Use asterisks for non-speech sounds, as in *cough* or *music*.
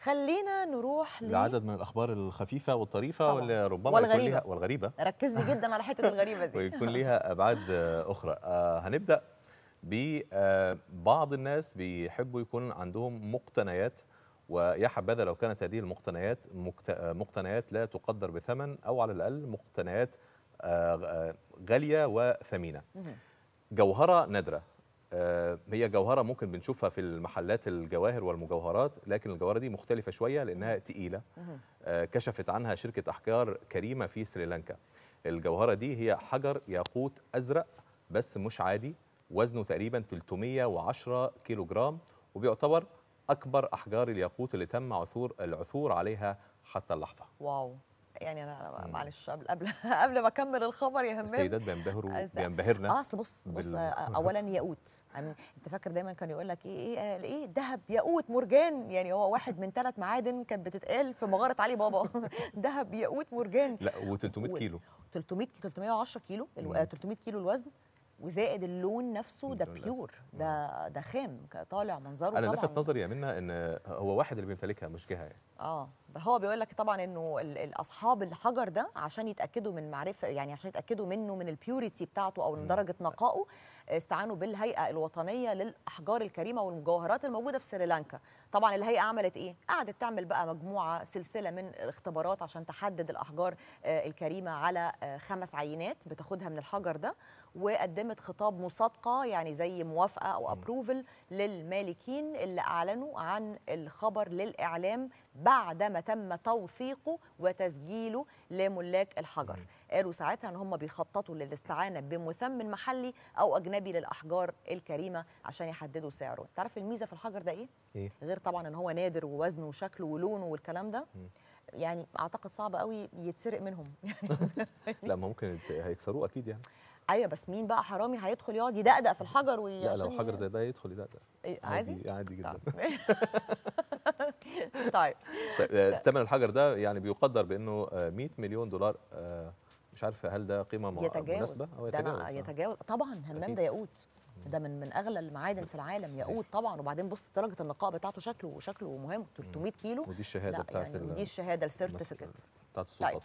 خلينا نروح ل لعدد من الأخبار الخفيفة والطريفة طبعاً. واللي ربما والغريبة. يكون ليها والغريبة ركز لي جدا على حتة الغريبة دي ويكون ليها أبعاد آه، أخرى آه، هنبدأ ببعض الناس بيحبوا يكون عندهم مقتنيات ويا حبذا لو كانت هذه المقتنيات مقت- آه، مقتنيات لا تقدر بثمن أو على الأقل مقتنيات آه، آه، غالية وثمينة. جوهرة نادرة آه، هي جوهرة ممكن بنشوفها في المحلات الجواهر والمجوهرات لكن الجوهرة دي مختلفة شوية لأنها تقيلة. مهم. آه، كشفت عنها شركة أحجار كريمة في سريلانكا. الجوهرة دي هي حجر ياقوت أزرق بس مش عادي. وزنه تقريبا 310 كيلو جرام وبيعتبر أكبر أحجار الياقوت اللي تم عثور العثور عليها حتى اللحظة. واو. يعني أنا معلش قبل قبل *laughs* قبل ما أكمل الخبر يا همام. السيدات بينبهروا أس- بينبهرنا آه أصل بص بص آه، *laughs* اولا ياقوت. يعني أنت فاكر دايما كان يقول لك إيه إيه آه، إيه ذهب ياقوت مرجان يعني هو واحد من ثلاث معادن كانت بتتقال في مغارة علي بابا. *laughs* ذهب ياقوت مرجان لا و300 كيلو. 300 310 كيلو الو- مم. آه، 300 كيلو الوزن وزائد اللون نفسه ده. بيور ده ده خام طالع منظره أنا لفت نظري يا منى إن هو واحد اللي بيمتلكها مش جهة يعني. آه. هو بيقول لك طبعا إنه اصحاب الحجر ده عشان يتأكدوا من معرفة يعني عشان يتأكدوا منه من البيوريتي بتاعته أو من درجة نقائه استعانوا بالهيئة الوطنية للأحجار الكريمة والمجوهرات الموجودة في سريلانكا. طبعا الهيئة عملت إيه؟ قعدت تعمل بقى مجموعة سلسلة من الاختبارات عشان تحدد الأحجار آه، الكريمة على آه، خمس عينات بتاخدها من الحجر ده وقدمت خطاب مصادقة يعني زي موافقة أو ابروفل للمالكين اللي أعلنوا عن الخبر للإعلام بعد ما تم توثيقه وتسجيله لملاك الحجر. قالوا ساعتها إن هم بيخططوا للاستعانة بمثمن محلي أو أجنبي للأحجار الكريمة عشان يحددوا سعره. تعرف الميزة في الحجر ده إيه؟ إيه؟ غير طبعا إن هو نادر ووزنه وشكله ولونه والكلام ده. يعني أعتقد صعب قوي يتسرق منهم. *laughs* *laughs* لا ما ممكن هيكسروه أكيد يعني. أيوه بس مين بقى؟ حرامي هيدخل يقعد يدقدق في الحجر وي... لا لو حجر زي ده يدخل ده إيه، عادي عادي؟ جدا. *laughs* *laughs* طيب. طيب آه، ثمن الحجر ده يعني بيقدر بأنه آه، 100 مليون دولار آه، مش عارف هل ده قيمة يتجاوز. مناسبة أو ده يتجاوز؟ أنا آه. يتجاوز. طبعا همام. ده ياقوت ده من من أغلى المعادن في العالم. ياقوت طبعا. وبعدين بص درجة النقاء بتاعته شكله شكله مهم. 300 كيلو. ودي الشهادة بتاعت يعني ودي الشهادة السيرتيفيكت بتاعت السلطات.